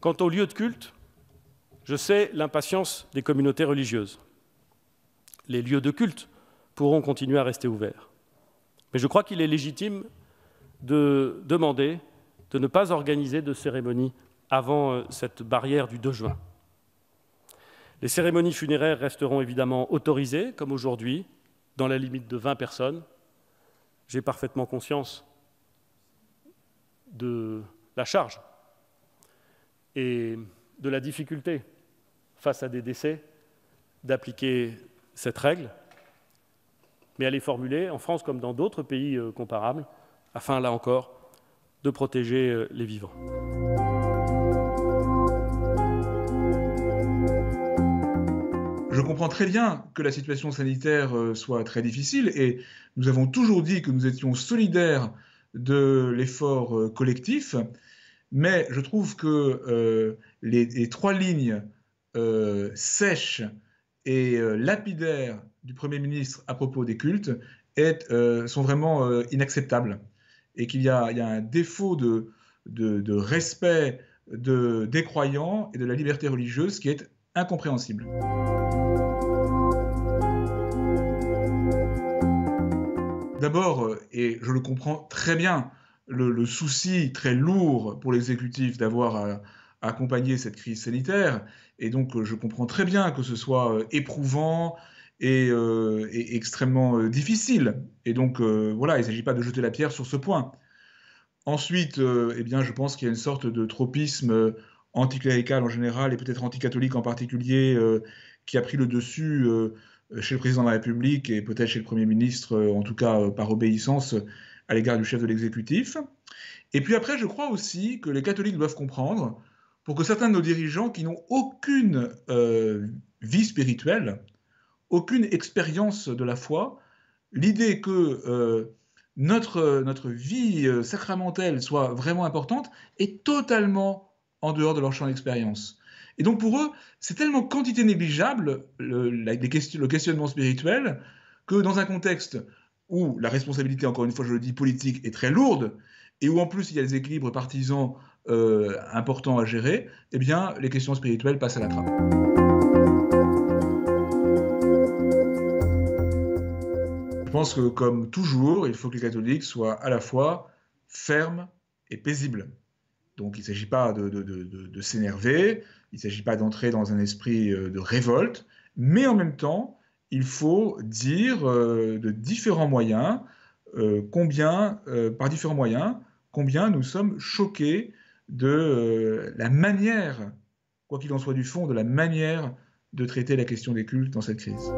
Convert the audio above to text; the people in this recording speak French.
Quant aux lieux de culte, je sais l'impatience des communautés religieuses. Les lieux de culte pourront continuer à rester ouverts. Mais je crois qu'il est légitime de demander de ne pas organiser de cérémonie avant euh, cette barrière du 2 juin. Les cérémonies funéraires resteront évidemment autorisées, comme aujourd'hui, dans la limite de 20 personnes. J'ai parfaitement conscience de la charge et de la difficulté face à des décès d'appliquer cette règle, mais elle est formulée en France comme dans d'autres pays euh, comparables, afin, là encore, de protéger euh, les vivants. Je comprends très bien que la situation sanitaire euh, soit très difficile et nous avons toujours dit que nous étions solidaires de l'effort collectif, mais je trouve que les, trois lignes sèches et lapidaires du Premier ministre à propos des cultes sont vraiment inacceptables et qu'il y, a un défaut de, respect de, des croyants et de la liberté religieuse qui est incompréhensible. D'abord, euh, et je le comprends très bien, le, souci très lourd pour l'exécutif d'avoir à, accompagner cette crise sanitaire, et donc je comprends très bien que ce soit euh, éprouvant euh, et, extrêmement euh, difficile. Et donc, euh, voilà, il ne s'agit pas de jeter la pierre sur ce point. Ensuite, eh bien, je pense qu'il y a une sorte de tropisme anticlérical en général et peut-être anticatholique en particulier qui a pris le dessus chez le président de la République et peut-être chez le Premier ministre, en tout cas par obéissance à l'égard du chef de l'exécutif. Et puis après, je crois aussi que les catholiques doivent comprendre, pour que certains de nos dirigeants qui n'ont aucune vie spirituelle, aucune expérience de la foi, l'idée que euh, notre, notre vie euh, sacramentelle soit vraiment importante est totalement en dehors de leur champ d'expérience. Et donc pour eux, c'est tellement quantité négligeable le, le questionnement spirituel que dans un contexte où la responsabilité, encore une fois je le dis, politique est très lourde, et où en plus il y a des équilibres partisans euh, importants à gérer, eh bien les questions spirituelles passent à la trappe. Je pense que, comme toujours, il faut que les catholiques soient à la fois fermes et paisibles. Donc il ne s'agit pas de, s'énerver, il ne s'agit pas d'entrer dans un esprit euh, de révolte, mais en même temps, il faut dire euh, de différents moyens, euh, combien, par différents moyens, combien nous sommes choqués de la manière, quoi qu'il en soit du fond, de la manière de traiter la question des cultes dans cette crise.